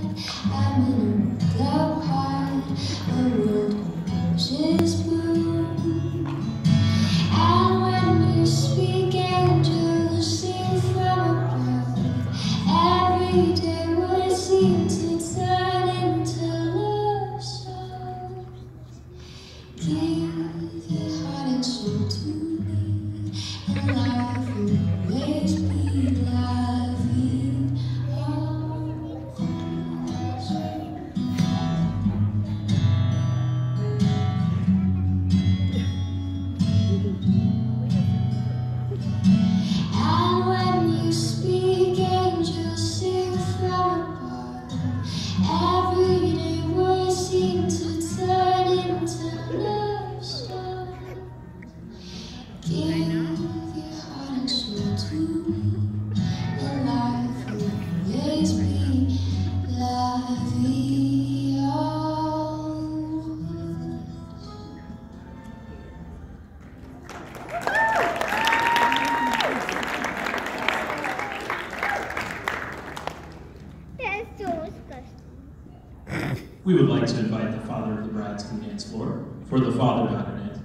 I'm in a dark heart, a world that just We would like to invite the father of the bride to the dance floor for the father daughter dance.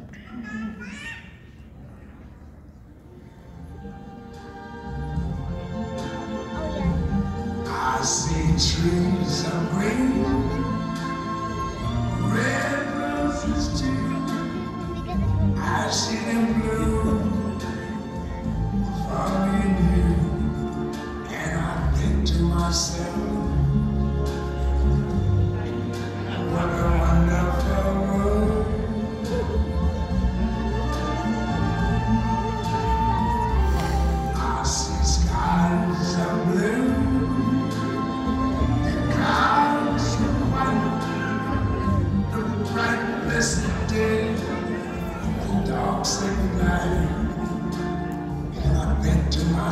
I see trees green.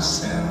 myself.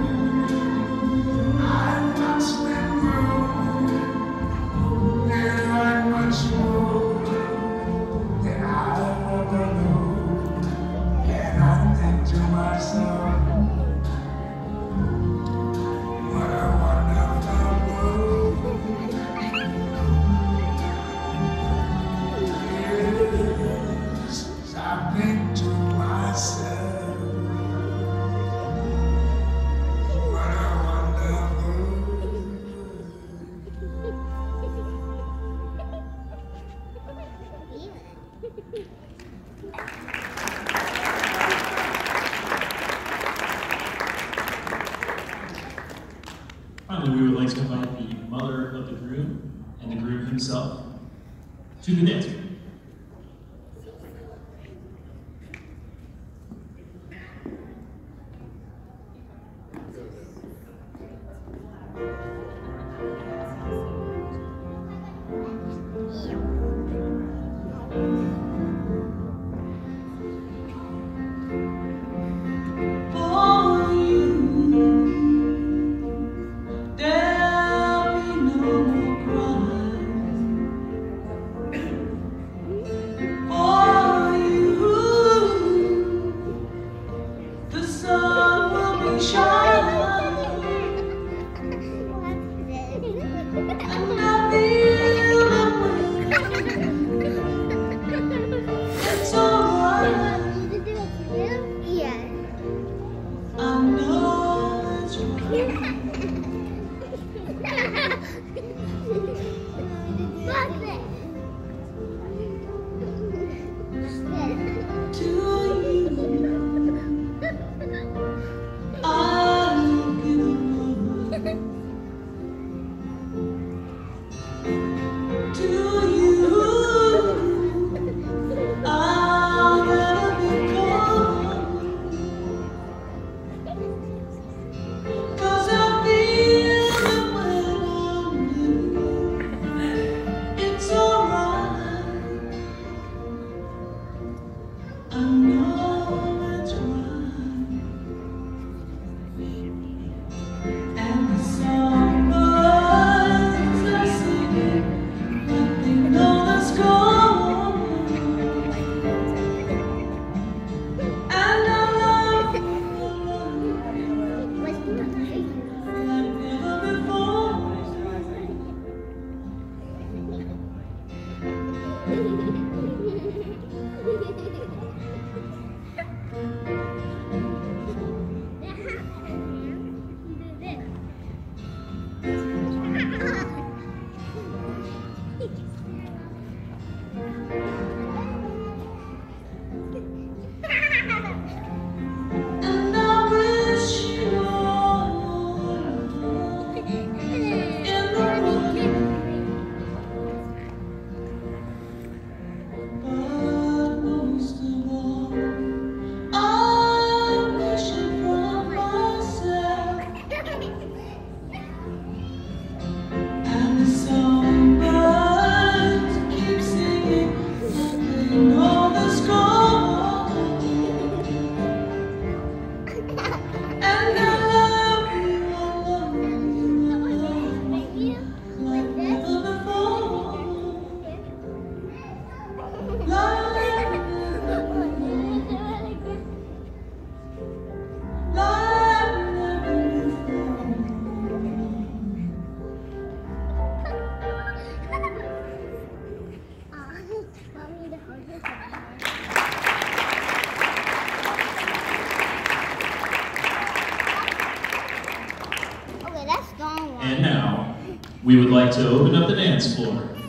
himself. To the next We would like to open up the dance floor.